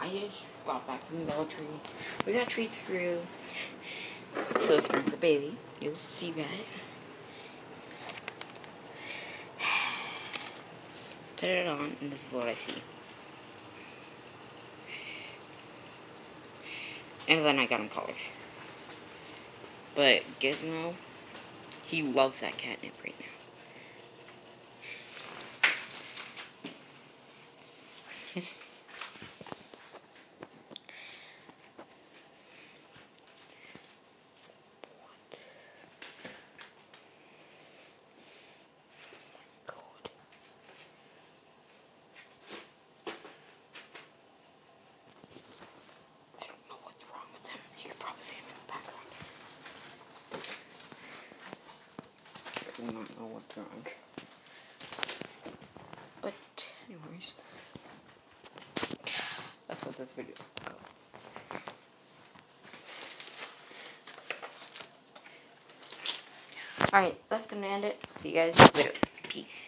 I just got back from the military. We got treats through. So it's time for Bailey. You'll see that. Put it on, and this is what I see. And then I got him colors. But Gizmo, he loves that catnip right now. do not know what's wrong. But, anyways, that's what this video is about. Alright, that's gonna end it. See you guys later. Peace.